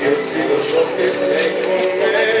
Deus, filho, só pensei com ele.